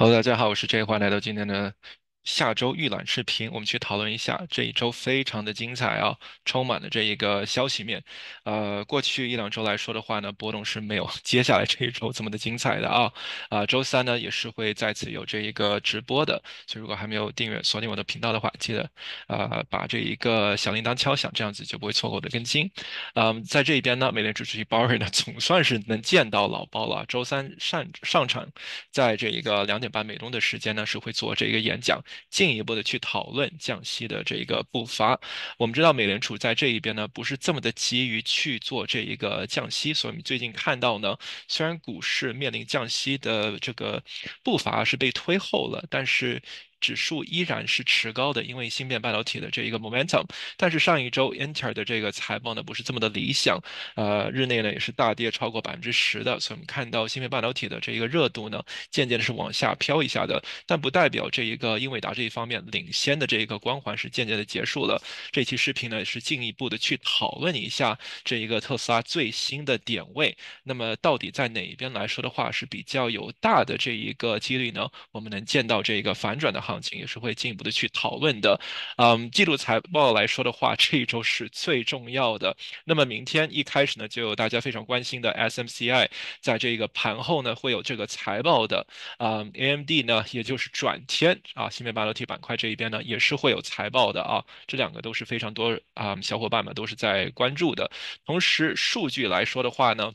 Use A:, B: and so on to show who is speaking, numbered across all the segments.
A: Hello，大家好，我是 J，欢迎来到今天的下周预览视频。我们去讨论一下这一周非常的精彩啊，充满了这一个消息面。呃，过去一两周来说的话呢，波动是没有接下来这一周这么的精彩的啊。啊，周三呢也是会再次有这一个直播的，所以如果还没有订阅锁定我的频道的话，记得呃把这一个小铃铛敲响，这样子就不会错过我的更新。嗯，在这一边呢，美联储主席鲍尔呢总算是能见到老鲍了。周三上上场，在这一个两点半美东的时间呢，是会做这个演讲，进一步的去讨论降息的这一个步伐。我们知道美联储在这一边呢，不是这么的急于去做这一个降息，所以我们最近看到呢，虽然股市面临降息的这个步伐是被推后了，但是。指数依然是持高的，因为芯片半导体的这一个 momentum。但是上一周 Intel 的这个财报呢不是这么的理想，呃，日内呢也是大跌超过百分之十的，所以我们看到芯片半导体的这一个热度呢渐渐的是往下飘一下的，但不代表这一个英伟达这一方面领先的这一个光环是渐渐的结束了。这期视频呢是进一步的去讨论一下这一个特斯拉最新的点位，那么到底在哪一边来说的话是比较有大的这一个几率呢？我们能见到这个反转的。行情也是会进一步的去讨论的，嗯，季度财报来说的话，这一周是最重要的。那么明天一开始呢，就有大家非常关心的 SMCI，在这个盘后呢会有这个财报的，啊，AMD 呢也就是转天啊，芯片半导体板块这一边呢也是会有财报的啊，这两个都是非常多啊小伙伴们都是在关注的。同时数据来说的话呢。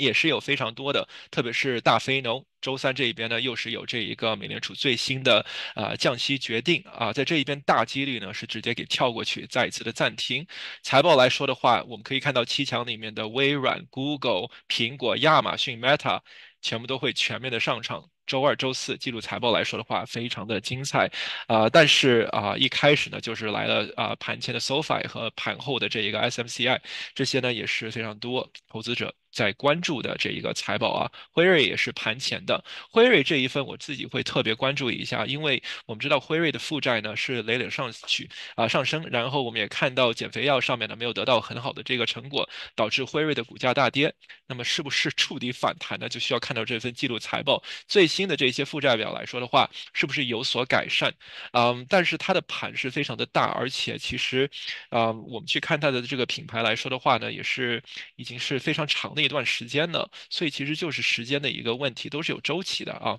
A: 也是有非常多的，特别是大非农。周三这一边呢，又是有这一个美联储最新的啊降息决定啊，在这一边大几率呢是直接给跳过去，再一次的暂停。财报来说的话，我们可以看到七强里面的微软、Google、苹果、亚马逊、Meta 全部都会全面的上场。周二、周四记录财报来说的话，非常的精彩，啊，但是啊，一开始呢，就是来了啊，盘前的 SoFi 和盘后的这一个 SMCI，这些呢也是非常多投资者在关注的这一个财报啊。辉瑞也是盘前的，辉瑞这一份我自己会特别关注一下，因为我们知道辉瑞的负债呢是累累上去啊上升，然后我们也看到减肥药上面呢没有得到很好的这个成果，导致辉瑞的股价大跌。那么是不是触底反弹呢？就需要看到这份记录财报最新。的这些负债表来说的话，是不是有所改善？嗯，但是它的盘是非常的大，而且其实，啊，我们去看它的这个品牌来说的话呢，也是已经是非常长的那段时间呢，所以其实就是时间的一个问题，都是有周期的啊。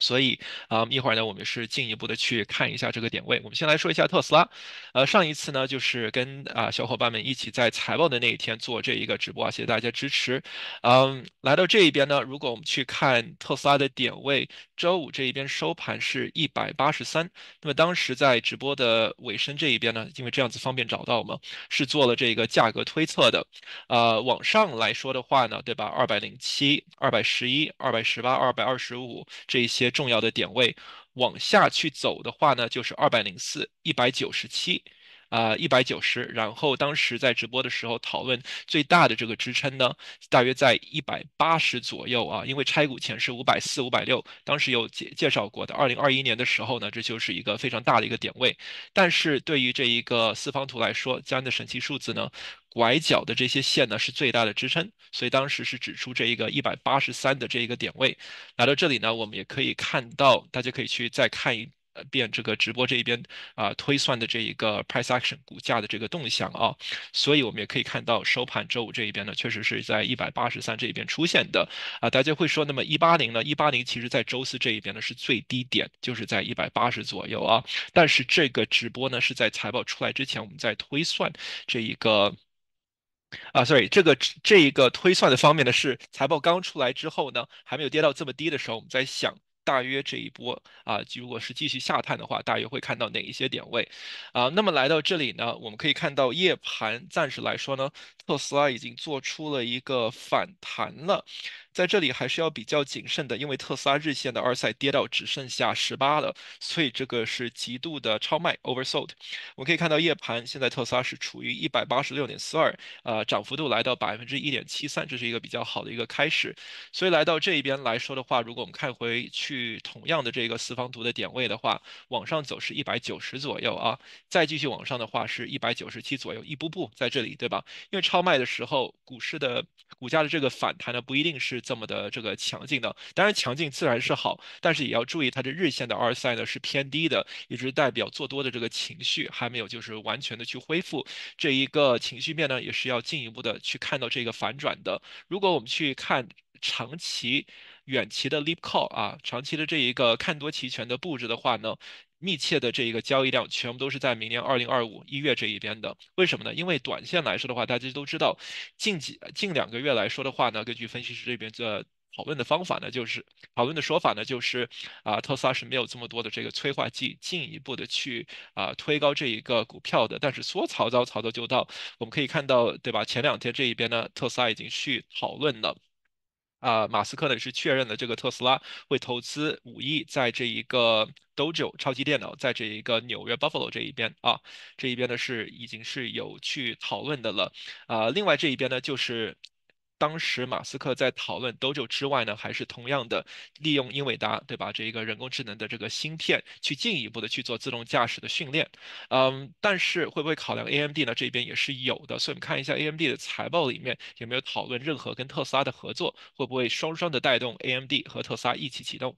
A: 所以啊，一会儿呢，我们是进一步的去看一下这个点位。我们先来说一下特斯拉。呃，上一次呢，就是跟啊小伙伴们一起在财报的那一天做这一个直播啊，谢谢大家支持。嗯，来到这一边呢，如果我们去看特斯拉的点位，周五这一边收盘是一百八十三。那么当时在直播的尾声这一边呢，因为这样子方便找到嘛，是做了这个价格推测的。呃，往上来说的话呢，对吧？二百零七、二百十一、二百十八、二百二十五这一些。重要的点位。往下去走的话呢，就是二百零四、一百九十七，啊，一百九十。然后当时在直播的时候讨论最大的这个支撑呢，大约在一百八十左右啊。因为拆股前是五百四、五百六，当时有介介绍过的。二零二一年的时候呢，这就是一个非常大的一个点位。但是对于这一个四方图来说，这样的神奇数字呢？拐角的这些线呢是最大的支撑，所以当时是指出这一个一百八十三的这一个点位。来到这里呢，我们也可以看到，大家可以去再看一变这个直播这一边啊推算的这一个 price action 股价的这个动向啊。所以我们也可以看到收盘周五这一边呢，确实是在一百八十三这一边出现的啊。大家会说，那么一八零呢？一八零其实在周四这一边呢是最低点，就是在一百八十左右啊。但是这个直播呢是在财报出来之前，我们在推算这一个。啊，sorry，这个这一个推算的方面呢，是财报刚出来之后呢，还没有跌到这么低的时候，我们在想，大约这一波啊，如果是继续下探的话，大约会看到哪一些点位？啊，那么来到这里呢，我们可以看到夜盘暂时来说呢，特斯拉已经做出了一个反弹了。在这里还是要比较谨慎的，因为特斯拉日线的二赛跌到只剩下十八了，所以这个是极度的超卖 oversold。我们可以看到夜盘现在特斯拉是处于一百八十六点四二，呃，涨幅度来到百分之一点七三，这是一个比较好的一个开始。所以来到这一边来说的话，如果我们看回去同样的这个四方图的点位的话，往上走是一百九十左右啊，再继续往上的话是一百九十七左右，一步步在这里，对吧？因为超卖的时候，股市的股价的这个反弹呢，不一定是。这么的这个强劲的。当然，强劲自然是好，但是也要注意它的日线的 RSI 呢是偏低的，也就是代表做多的这个情绪还没有就是完全的去恢复。这一个情绪面呢，也是要进一步的去看到这个反转的。如果我们去看长期、远期的 leap call 啊，长期的这一个看多期权的布置的话呢，密切的这一个交易量全部都是在明年二零二五一月这一边的。为什么呢？因为短线来说的话，大家都知道，近几近两个月来说的话呢，根据分析师这边的讨论的方法呢，就是讨论的说法呢，就是啊，特斯拉是没有这么多的这个催化剂，进一步的去啊推高这一个股票的。但是说曹操，曹操就到，我们可以看到，对吧？前两天这一边呢，特斯拉已经去讨论了。啊，马斯克呢是确认了这个特斯拉会投资五亿在这一个 Dojo 超级电脑，在这一个纽约 Buffalo 这一边啊，这一边呢是已经是有去讨论的了啊。另外这一边呢就是。当时马斯克在讨论 Dojo 之外呢，还是同样的利用英伟达，对吧？这一个人工智能的这个芯片，去进一步的去做自动驾驶的训练。嗯，但是会不会考量 AMD 呢？这边也是有的。所以我们看一下 AMD 的财报里面有没有讨论任何跟特斯拉的合作，会不会双双的带动 AMD 和特斯拉一起启动？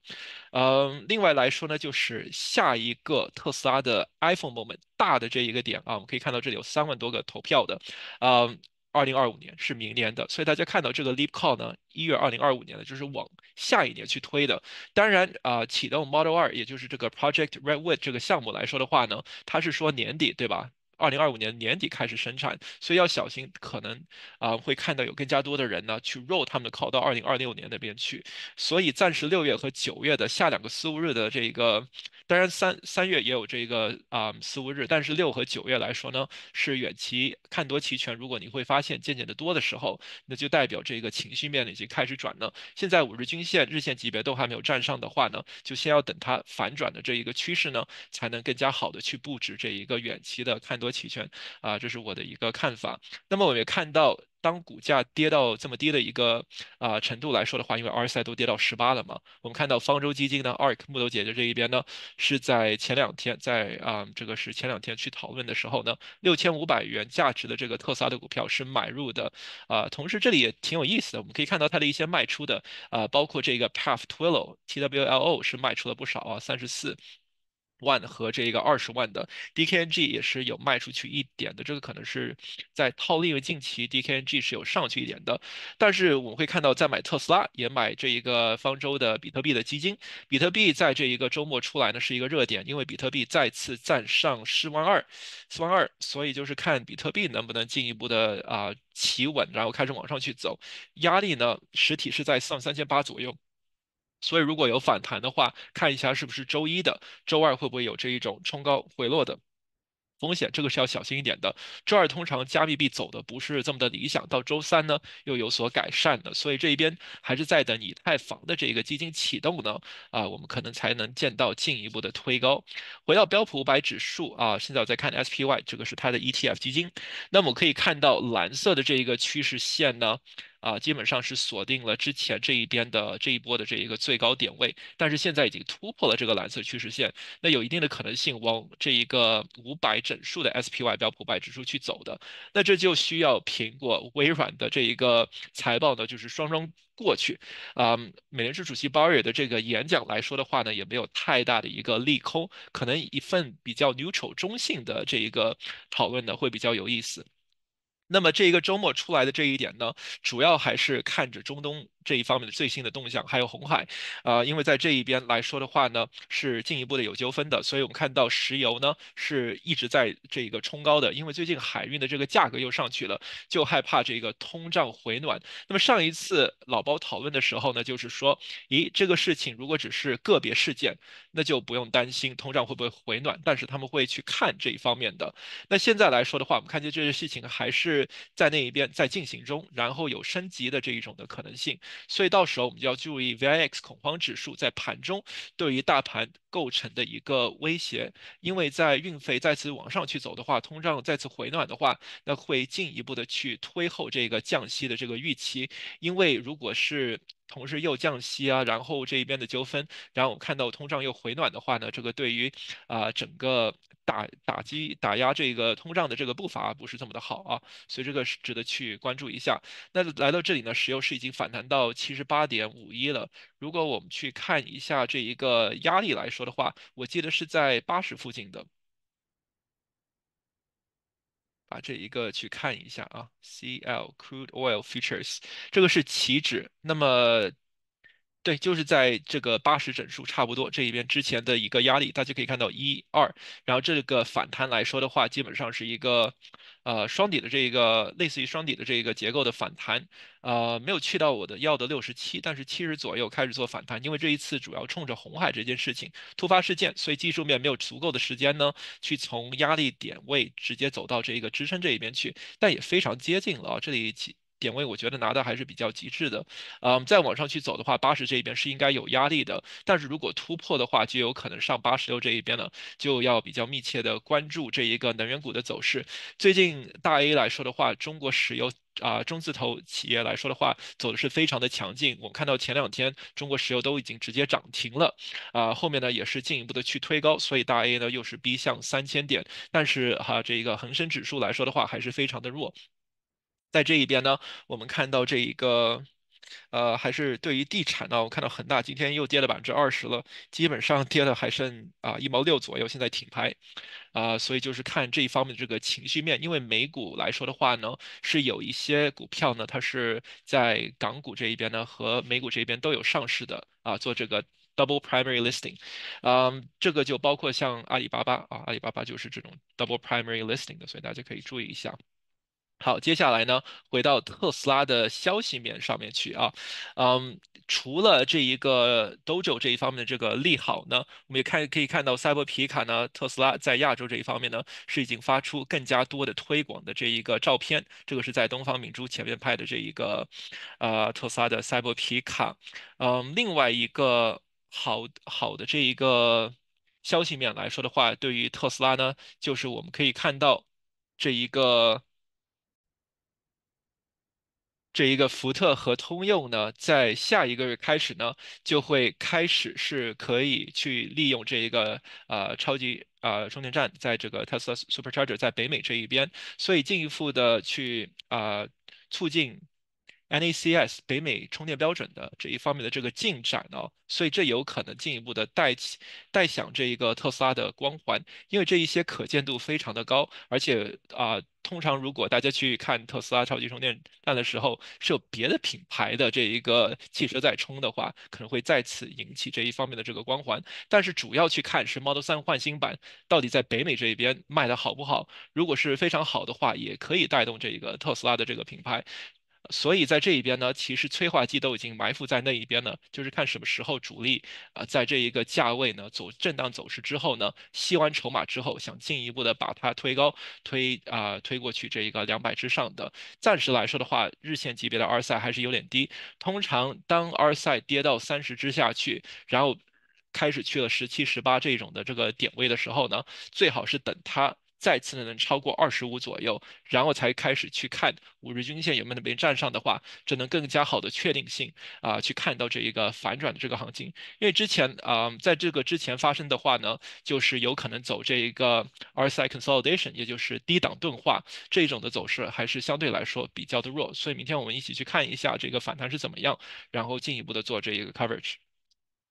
A: 嗯，另外来说呢，就是下一个特斯拉的 iPhone moment 大的这一个点啊，我们可以看到这里有三万多个投票的，嗯。二零二五年是明年的，所以大家看到这个 leap call 呢，一月二零二五年的，就是往下一年去推的。当然啊，启动 Model 二，也就是这个 Project Redwood 这个项目来说的话呢，它是说年底，对吧？二零二五年年底开始生产，所以要小心，可能啊会看到有更加多的人呢去 roll 他们的 call 到二零二六年那边去。所以暂时六月和九月的下两个四五日的这个，当然三三月也有这个啊四五日，但是六和九月来说呢是远期看多期权。如果你会发现渐渐的多的时候，那就代表这个情绪面已经开始转了。现在五日均线、日线级别都还没有站上的话呢，就先要等它反转的这一个趋势呢，才能更加好的去布置这一个远期的看多。期权啊，这是我的一个看法。那么我们也看到，当股价跌到这么低的一个啊程度来说的话，因为 RSI 都跌到十八了嘛，我们看到方舟基金呢，ARK 木头姐姐这一边呢，是在前两天，在啊这个是前两天去讨论的时候呢，六千五百元价值的这个特斯拉的股票是买入的啊。同时这里也挺有意思的，我们可以看到它的一些卖出的啊，包括这个 Path Twillo TWLO 是卖出了不少啊，三十四。万和这个二十万的 DKNG 也是有卖出去一点的，这个可能是在套利，因为近期 DKNG 是有上去一点的。但是我们会看到，在买特斯拉也买这一个方舟的比特币的基金，比特币在这一个周末出来呢是一个热点，因为比特币再次站上四万二，四万二，所以就是看比特币能不能进一步的啊企稳，然后开始往上去走。压力呢，实体是在四万三千八左右。所以如果有反弹的话，看一下是不是周一的，周二会不会有这一种冲高回落的。风险这个是要小心一点的。周二通常加密币走的不是这么的理想，到周三呢又有所改善的，所以这一边还是在等以太坊的这个基金启动呢，啊，我们可能才能见到进一步的推高。回到标普五百指数啊，现在我在看 SPY，这个是它的 ETF 基金。那么可以看到蓝色的这一个趋势线呢。啊，基本上是锁定了之前这一边的这一波的这一个最高点位，但是现在已经突破了这个蓝色趋势线，那有一定的可能性往这一个五百整数的 SPY 标普百指数去走的，那这就需要苹果、微软的这一个财报呢，就是双双过去。啊，美联储主席鲍尔的这个演讲来说的话呢，也没有太大的一个利空，可能一份比较 neutral 中性的这一个讨论呢，会比较有意思。那么这一个周末出来的这一点呢，主要还是看着中东。这一方面的最新的动向，还有红海，啊，因为在这一边来说的话呢，是进一步的有纠纷的，所以我们看到石油呢是一直在这个冲高的，因为最近海运的这个价格又上去了，就害怕这个通胀回暖。那么上一次老包讨论的时候呢，就是说，咦，这个事情如果只是个别事件，那就不用担心通胀会不会回暖，但是他们会去看这一方面的。那现在来说的话，我们看见这些事情还是在那一边在进行中，然后有升级的这一种的可能性。所以到时候我们就要注意 VIX 恐慌指数在盘中对于大盘构成的一个威胁，因为在运费再次往上去走的话，通胀再次回暖的话，那会进一步的去推后这个降息的这个预期。因为如果是同时又降息啊，然后这一边的纠纷，然后我们看到通胀又回暖的话呢，这个对于啊整个打打击打压这个通胀的这个步伐不是这么的好啊，所以这个是值得去关注一下。那来到这里呢，石油是已经反弹到七十八点五一了。如果我们去看一下这一个压力来说的话，我记得是在八十附近的。把这一个去看一下啊，CL Crude Oil Futures，这个是期指，那么。对，就是在这个八十整数差不多这一边之前的一个压力，大家可以看到一二，然后这个反弹来说的话，基本上是一个呃双底的这个类似于双底的这个结构的反弹，呃没有去到我的要的六十七，但是七十左右开始做反弹，因为这一次主要冲着红海这件事情突发事件，所以技术面没有足够的时间呢去从压力点位直接走到这个支撑这一边去，但也非常接近了，这里起。点位我觉得拿的还是比较极致的，嗯，再往上去走的话，八十这一边是应该有压力的，但是如果突破的话，就有可能上八十六这一边了，就要比较密切的关注这一个能源股的走势。最近大 A 来说的话，中国石油啊中字头企业来说的话，走的是非常的强劲。我们看到前两天中国石油都已经直接涨停了，啊，后面呢也是进一步的去推高，所以大 A 呢又是逼向三千点，但是哈这个恒生指数来说的话，还是非常的弱。在这一边呢，我们看到这一个，呃，还是对于地产呢，我看到恒大今天又跌了百分之二十了，基本上跌了还剩啊一毛六左右，现在停牌，啊，所以就是看这一方面的这个情绪面，因为美股来说的话呢，是有一些股票呢，它是在港股这一边呢和美股这一边都有上市的啊，做这个 double primary listing，嗯，这个就包括像阿里巴巴啊，阿里巴巴就是这种 double primary listing 的，所以大家可以注意一下。好，接下来呢，回到特斯拉的消息面上面去啊，嗯，除了这一个 Dojo 这一方面的这个利好呢，我们也看可以看到赛博皮卡呢，特斯拉在亚洲这一方面呢，是已经发出更加多的推广的这一个照片，这个是在东方明珠前面拍的这一个，呃，特斯拉的赛博皮卡，嗯，另外一个好好的这一个消息面来说的话，对于特斯拉呢，就是我们可以看到这一个。这一个福特和通用呢，在下一个月开始呢，就会开始是可以去利用这一个呃超级呃充电站，在这个 Tesla Supercharger 在北美这一边，所以进一步的去啊促进。NACS 北美充电标准的这一方面的这个进展呢，所以这有可能进一步的带起带响这一个特斯拉的光环，因为这一些可见度非常的高，而且啊，通常如果大家去看特斯拉超级充电站的时候，是有别的品牌的这一个汽车在充的话，可能会再次引起这一方面的这个光环，但是主要去看是 Model 3换新版到底在北美这一边卖的好不好，如果是非常好的话，也可以带动这一个特斯拉的这个品牌。所以在这一边呢，其实催化剂都已经埋伏在那一边了，就是看什么时候主力啊，在这一个价位呢走震荡走势之后呢，吸完筹码之后，想进一步的把它推高，推啊推过去这一个两百之上的。暂时来说的话，日线级别的 RSI 还是有点低。通常当 RSI 跌到三十之下去，然后开始去了十七、十八这种的这个点位的时候呢，最好是等它。再次呢能超过二十五左右，然后才开始去看五日均线有没有能被站上的话，这能更加好的确定性啊去看到这一个反转的这个行情。因为之前啊在这个之前发生的话呢，就是有可能走这一个 RSI consolidation，也就是低档钝化这种的走势，还是相对来说比较的弱。所以明天我们一起去看一下这个反弹是怎么样，然后进一步的做这一个 coverage。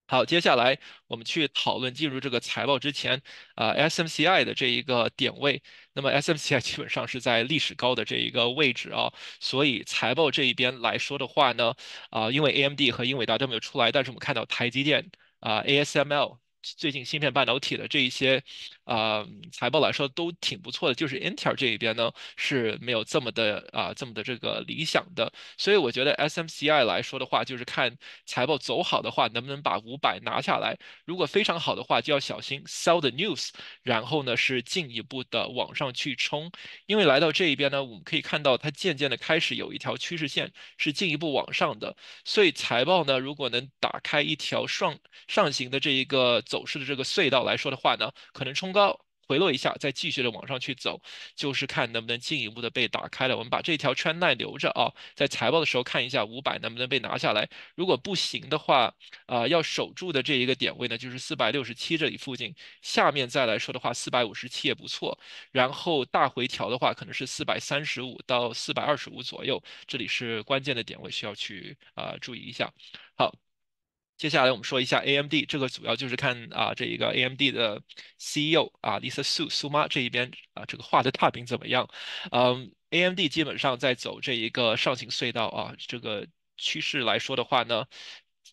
A: 好，接下来我们去讨论进入这个财报之前，啊，SMCI 的这一个点位，那么 SMCI 基本上是在历史高的这一个位置啊，所以财报这一边来说的话呢，啊，因为 AMD 和英伟达都没有出来，但是我们看到台积电啊，ASML。最近芯片半导体的这一些，啊，财报来说都挺不错的，就是 Intel 这一边呢是没有这么的啊这么的这个理想的，所以我觉得 SMCI 来说的话，就是看财报走好的话，能不能把五百拿下来，如果非常好的话，就要小心 sell the news，然后呢是进一步的往上去冲，因为来到这一边呢，我们可以看到它渐渐的开始有一条趋势线是进一步往上的，所以财报呢如果能打开一条上上行的这一个。走势的这个隧道来说的话呢，可能冲高回落一下，再继续的往上去走，就是看能不能进一步的被打开了。我们把这条圈 line 留着啊，在财报的时候看一下五百能不能被拿下来。如果不行的话，啊，要守住的这一个点位呢，就是四百六十七这里附近。下面再来说的话，四百五十七也不错。然后大回调的话，可能是四百三十五到四百二十五左右，这里是关键的点位，需要去啊注意一下。好。接下来我们说一下 AMD，这个主要就是看啊这一个 AMD 的 CEO 啊 Lisa Su 苏妈这一边啊这个画的大饼怎么样？嗯，AMD 基本上在走这一个上行隧道啊，这个趋势来说的话呢，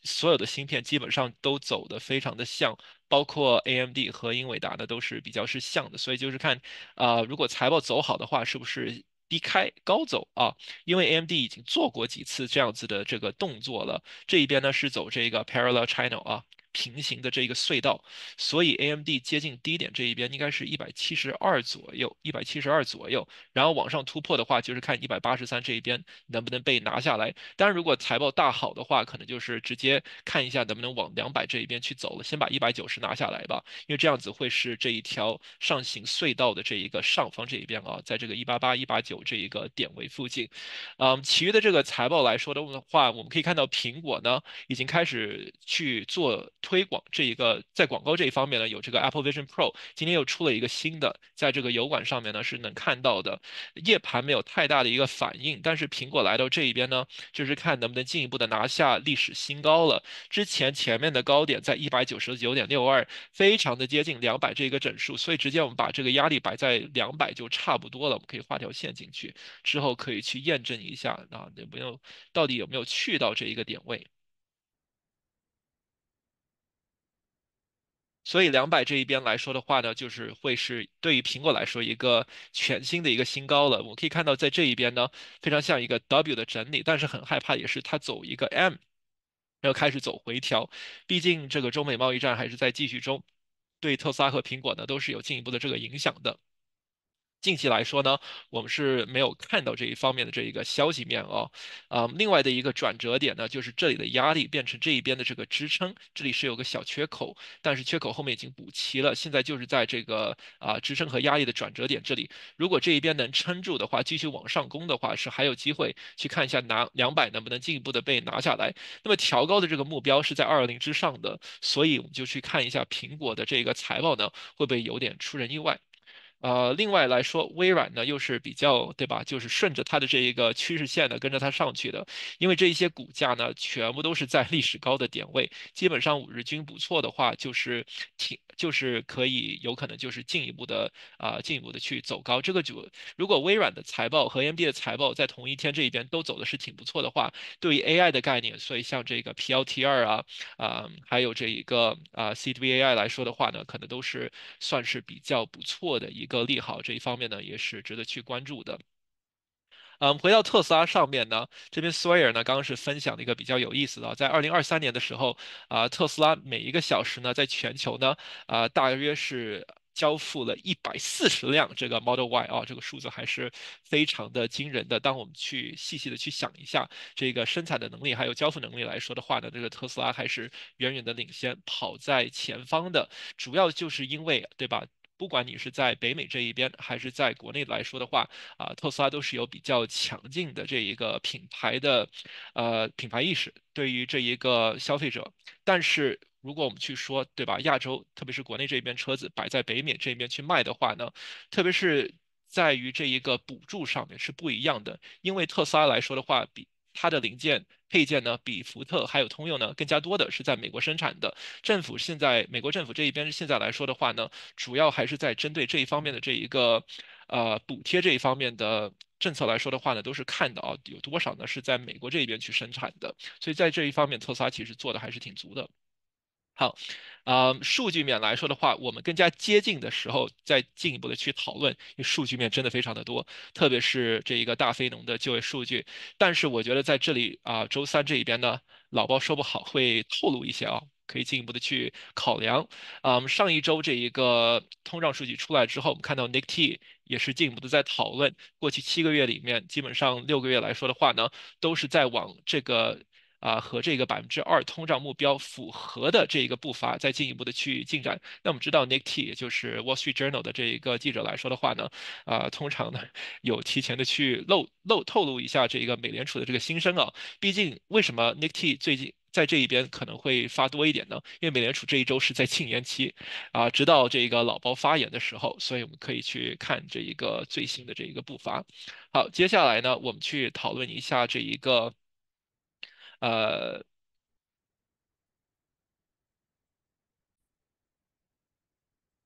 A: 所有的芯片基本上都走的非常的像，包括 AMD 和英伟达呢都是比较是像的，所以就是看啊如果财报走好的话，是不是？低开高走啊，因为 AMD 已经做过几次这样子的这个动作了。这一边呢是走这个 parallel channel 啊。平行的这个隧道，所以 AMD 接近低点这一边应该是一百七十二左右，一百七十二左右，然后往上突破的话，就是看一百八十三这一边能不能被拿下来。当然，如果财报大好的话，可能就是直接看一下能不能往两百这一边去走了，先把一百九十拿下来吧，因为这样子会是这一条上行隧道的这一个上方这一边啊，在这个一八八一八九这一个点位附近。嗯，其余的这个财报来说的话，我们可以看到苹果呢已经开始去做。推广这一个在广告这一方面呢，有这个 Apple Vision Pro，今天又出了一个新的，在这个油管上面呢是能看到的。夜盘没有太大的一个反应，但是苹果来到这一边呢，就是看能不能进一步的拿下历史新高了。之前前面的高点在一百九十九点六二，非常的接近两百这个整数，所以直接我们把这个压力摆在两百就差不多了。我们可以画条线进去，之后可以去验证一下啊，有没有到底有没有去到这一个点位。所以两百这一边来说的话呢，就是会是对于苹果来说一个全新的一个新高了。我可以看到在这一边呢，非常像一个 W 的整理，但是很害怕也是它走一个 M，然后开始走回调。毕竟这个中美贸易战还是在继续中，对特斯拉和苹果呢都是有进一步的这个影响的。近期来说呢，我们是没有看到这一方面的这一个消息面哦，啊，另外的一个转折点呢，就是这里的压力变成这一边的这个支撑，这里是有个小缺口，但是缺口后面已经补齐了，现在就是在这个啊支撑和压力的转折点这里，如果这一边能撑住的话，继续往上攻的话，是还有机会去看一下拿两百能不能进一步的被拿下来。那么调高的这个目标是在二零之上的，所以我们就去看一下苹果的这个财报呢，会不会有点出人意外。呃，另外来说，微软呢又是比较，对吧？就是顺着它的这一个趋势线呢，跟着它上去的。因为这一些股价呢，全部都是在历史高的点位，基本上五日均不错的话，就是挺，就是可以有可能就是进一步的啊，进一步的去走高。这个就如果微软的财报和 AMD 的财报在同一天这一边都走的是挺不错的话，对于 AI 的概念，所以像这个 PLT2 啊，啊，还有这一个啊 CDVAI 来说的话呢，可能都是算是比较不错的一。个利好这一方面呢，也是值得去关注的。嗯，回到特斯拉上面呢，这边 Sawyer 呢刚刚是分享了一个比较有意思的，在二零二三年的时候啊，特斯拉每一个小时呢，在全球呢啊，大约是交付了一百四十辆这个 Model Y 啊，这个数字还是非常的惊人的。当我们去细细的去想一下这个生产的能力还有交付能力来说的话呢，这个特斯拉还是远远的领先，跑在前方的。主要就是因为，对吧？不管你是在北美这一边，还是在国内来说的话，啊，特斯拉都是有比较强劲的这一个品牌的，呃，品牌意识对于这一个消费者。但是如果我们去说，对吧？亚洲，特别是国内这边车子摆在北美这边去卖的话呢，特别是在于这一个补助上面是不一样的。因为特斯拉来说的话，比它的零件配件呢，比福特还有通用呢更加多的是在美国生产的。政府现在美国政府这一边现在来说的话呢，主要还是在针对这一方面的这一个呃补贴这一方面的政策来说的话呢，都是看到有多少呢是在美国这一边去生产的。所以在这一方面，特斯拉其实做的还是挺足的。好，啊，数据面来说的话，我们更加接近的时候再进一步的去讨论，因为数据面真的非常的多，特别是这一个大非农的就业数据。但是我觉得在这里啊，周三这一边呢，老包说不好会透露一些啊，可以进一步的去考量。啊，我们上一周这一个通胀数据出来之后，我们看到 Nick T 也是进一步的在讨论，过去七个月里面，基本上六个月来说的话呢，都是在往这个。啊和这个百分之二通胀目标符合的这一个步伐，再进一步的去进展。那我们知道 Nick T，也就是 Wall Street Journal 的这一个记者来说的话呢，啊，通常呢有提前的去漏漏透露一下这个美联储的这个心声啊。毕竟为什么 Nick T 最近在这一边可能会发多一点呢？因为美联储这一周是在禁言期啊，直到这个老包发言的时候，所以我们可以去看这一个最新的这一个步伐。好，接下来呢，我们去讨论一下这一个呃。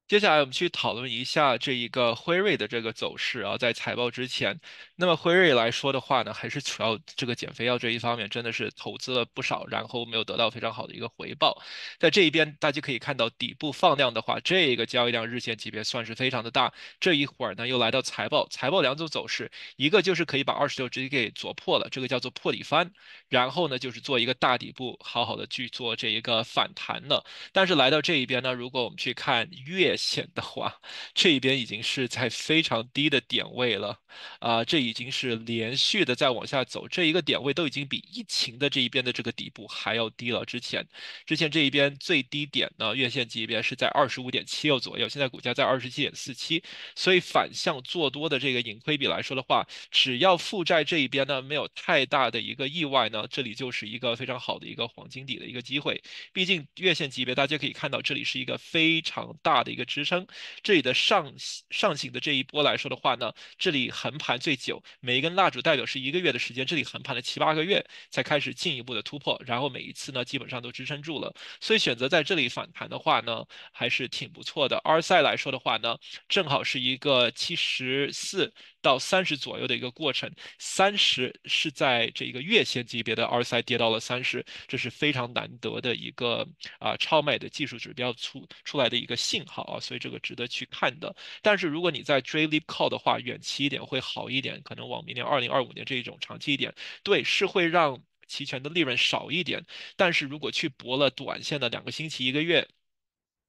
A: 接下来我们去讨论一下这一个辉瑞的这个走势啊，在财报之前，那么辉瑞来说的话呢，还是主要这个减肥药这一方面真的是投资了不少，然后没有得到非常好的一个回报。在这一边大家可以看到底部放量的话，这个交易量日线级别算是非常的大。这一会儿呢又来到财报，财报两种走势，一个就是可以把二十六直接给做破了，这个叫做破底翻，然后呢就是做一个大底部，好好的去做这一个反弹了。但是来到这一边呢，如果我们去看月。线的话，这一边已经是在非常低的点位了，啊，这已经是连续的在往下走，这一个点位都已经比疫情的这一边的这个底部还要低了。之前，之前这一边最低点呢，月线级别是在二十五点七六左右，现在股价在二十七点四七，所以反向做多的这个盈亏比来说的话，只要负债这一边呢没有太大的一个意外呢，这里就是一个非常好的一个黄金底的一个机会。毕竟月线级别大家可以看到，这里是一个非常大的一个。支撑这里的上上行的这一波来说的话呢，这里横盘最久，每一根蜡烛代表是一个月的时间，这里横盘了七八个月才开始进一步的突破，然后每一次呢基本上都支撑住了，所以选择在这里反弹的话呢，还是挺不错的。R 赛来说的话呢，正好是一个七十四。到三十左右的一个过程，三十是在这个月线级别的 RSI 跌到了三十，这是非常难得的一个啊超卖的技术指标出出来的一个信号，所以这个值得去看的。但是如果你在追 Leap Call 的话，远期一点会好一点，可能往明年二零二五年这一种长期一点，对，是会让期权的利润少一点。但是如果去搏了短线的两个星期、一个月。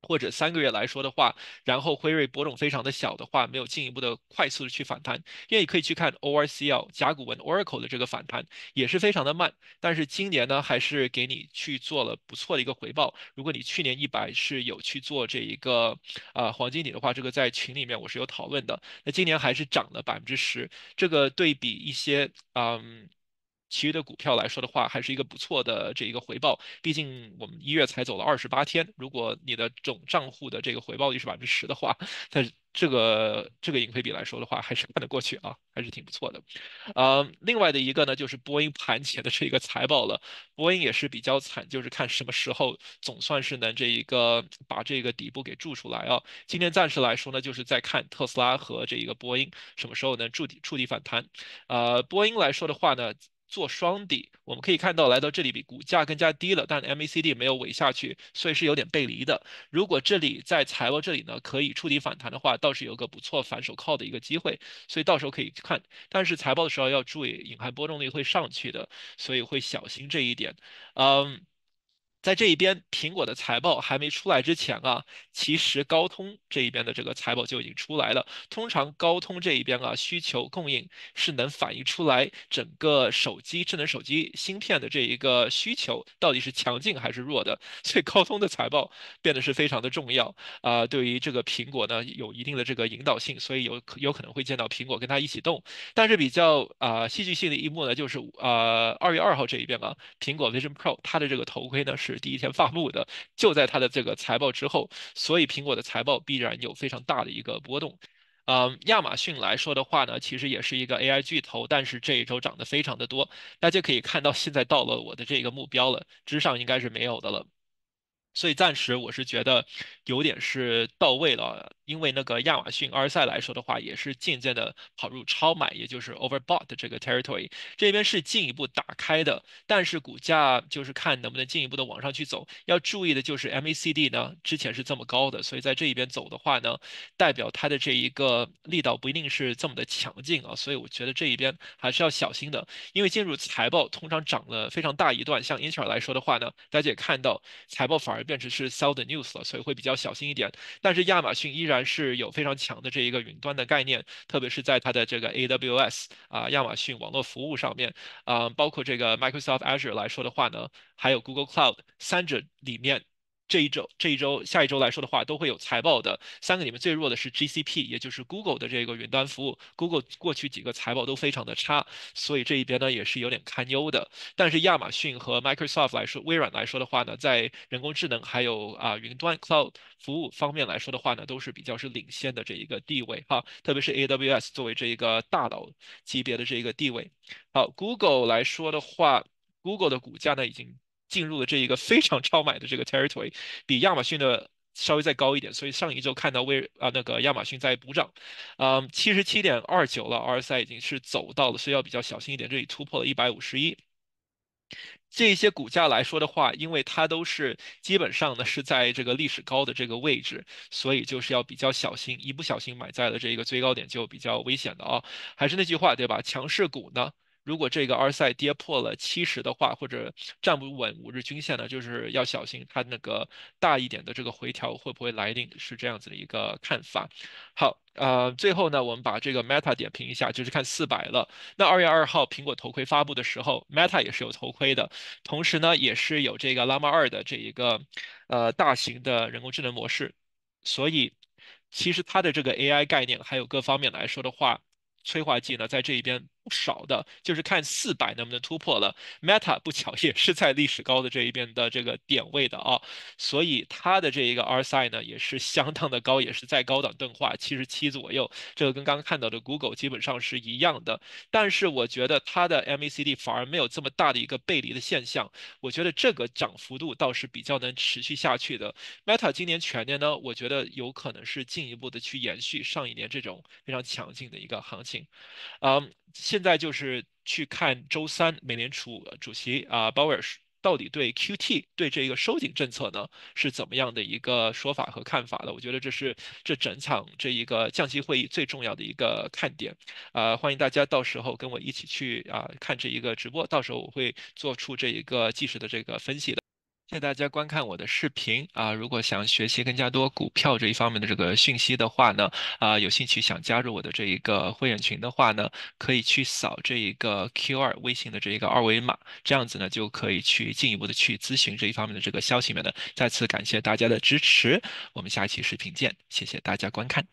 A: 或者三个月来说的话，然后辉瑞波动非常的小的话，没有进一步的快速的去反弹，因为你可以去看 ORCL 甲骨文 Oracle 的这个反弹也是非常的慢，但是今年呢还是给你去做了不错的一个回报。如果你去年一百是有去做这一个啊黄金底的话，这个在群里面我是有讨论的，那今年还是涨了百分之十，这个对比一些嗯。其余的股票来说的话，还是一个不错的这一个回报。毕竟我们一月才走了二十八天，如果你的总账户的这个回报率是百分之十的话，在这个这个盈亏比来说的话，还是看得过去啊，还是挺不错的。呃，另外的一个呢，就是波音盘前的这一个财报了。波音也是比较惨，就是看什么时候总算是能这一个把这个底部给筑出来啊。今天暂时来说呢，就是在看特斯拉和这一个波音什么时候能筑底触底反弹。呃，波音来说的话呢。做双底，我们可以看到来到这里比股价更加低了，但 MACD 没有尾下去，所以是有点背离的。如果这里在财报这里呢可以触底反弹的话，倒是有个不错反手靠的一个机会，所以到时候可以看。但是财报的时候要注意，隐含波动率会上去的，所以会小心这一点。嗯。在这一边，苹果的财报还没出来之前啊，其实高通这一边的这个财报就已经出来了。通常高通这一边啊，需求供应是能反映出来整个手机智能手机芯片的这一个需求到底是强劲还是弱的。所以高通的财报变得是非常的重要啊，对于这个苹果呢有一定的这个引导性，所以有有可能会见到苹果跟它一起动。但是比较啊戏剧性的一幕呢，就是呃二月二号这一边啊，苹果 Vision Pro 它的这个头盔呢是。第一天发布的就在它的这个财报之后，所以苹果的财报必然有非常大的一个波动。嗯，亚马逊来说的话呢，其实也是一个 AI 巨头，但是这一周涨得非常的多，大家可以看到现在到了我的这个目标了，之上应该是没有的了。所以暂时我是觉得有点是到位了，因为那个亚马逊阿尔赛来说的话，也是渐渐的跑入超买，也就是 overbought 的这个 territory，这边是进一步打开的，但是股价就是看能不能进一步的往上去走。要注意的就是 MACD 呢，之前是这么高的，所以在这一边走的话呢，代表它的这一个力道不一定是这么的强劲啊，所以我觉得这一边还是要小心的，因为进入财报通常涨了非常大一段，像英特尔来说的话呢，大家也看到财报反而。变成是 sell the news 了，所以会比较小心一点。但是亚马逊依然。还是有非常强的这一个云端的概念，特别是在它的这个 AWS 啊亚马逊网络服务上面啊，包括这个 Microsoft Azure 来说的话呢，还有 Google Cloud 三者里面。这一周、这一周、下一周来说的话，都会有财报的。三个里面最弱的是 GCP，也就是 Google 的这个云端服务。Google 过去几个财报都非常的差，所以这一边呢也是有点堪忧的。但是亚马逊和 Microsoft 来说，微软来说的话呢，在人工智能还有啊云端 Cloud 服务方面来说的话呢，都是比较是领先的这一个地位哈。特别是 AWS 作为这一个大佬级别的这一个地位。好，Google 来说的话，Google 的股价呢已经。进入了这一个非常超买的这个 territory，比亚马逊的稍微再高一点，所以上一周看到微啊那个亚马逊在补涨，嗯，七十七点二九了，RSI 已经是走到了，所以要比较小心一点，这里突破了一百五十一。这些股价来说的话，因为它都是基本上呢是在这个历史高的这个位置，所以就是要比较小心，一不小心买在了这个最高点就比较危险的啊。还是那句话，对吧？强势股呢？如果这个 RSI 跌破了七十的话，或者站不稳五日均线呢，就是要小心它那个大一点的这个回调会不会来临，是这样子的一个看法。好，呃，最后呢，我们把这个 Meta 点评一下，就是看四百了。那二月二号苹果头盔发布的时候，Meta 也是有头盔的，同时呢，也是有这个 Llama 二的这一个呃大型的人工智能模式，所以其实它的这个 AI 概念还有各方面来说的话。催化剂呢，在这一边不少的，就是看四百能不能突破了。Meta 不巧也是在历史高的这一边的这个点位的啊，所以它的这一个 RSI 呢也是相当的高，也是在高档钝化七十七左右。这个跟刚刚看到的 Google 基本上是一样的，但是我觉得它的 MACD 反而没有这么大的一个背离的现象，我觉得这个涨幅度倒是比较能持续下去的。Meta 今年全年呢，我觉得有可能是进一步的去延续上一年这种非常强劲的一个行情。嗯，现在就是去看周三美联储主席啊鲍威尔到底对 QT 对这个收紧政策呢是怎么样的一个说法和看法的？我觉得这是这整场这一个降息会议最重要的一个看点。啊，欢迎大家到时候跟我一起去啊看这一个直播，到时候我会做出这一个即时的这个分析的。谢谢大家观看我的视频啊！如果想学习更加多股票这一方面的这个讯息的话呢，啊，有兴趣想加入我的这一个会员群的话呢，可以去扫这一个 Q 二微信的这一个二维码，这样子呢就可以去进一步的去咨询这一方面的这个消息面的。再次感谢大家的支持，我们下一期视频见，谢谢大家观看。